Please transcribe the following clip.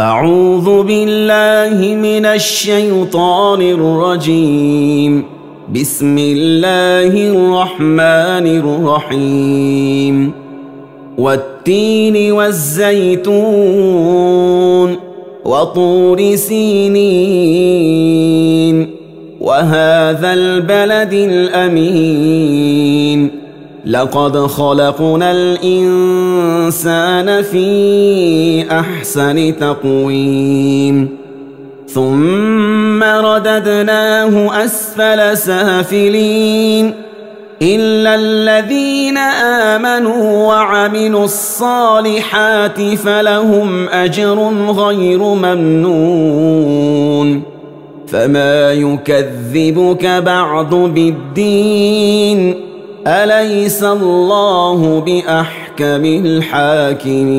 أعوذ بالله من الشيطان الرجيم. بسم الله الرحمن الرحيم. والتين والزيتون وطور سينين. وهذا البلد الأمين. لقد خلقنا الإنسان في أحسن تقويم. ثم رددناه أسفل سافلين. إلا الذين آمنوا وعملوا الصالحات فلهم أجر غير ممنون. فما يكذبك بعد بالدين. أليس الله بأحكم الحاكمين؟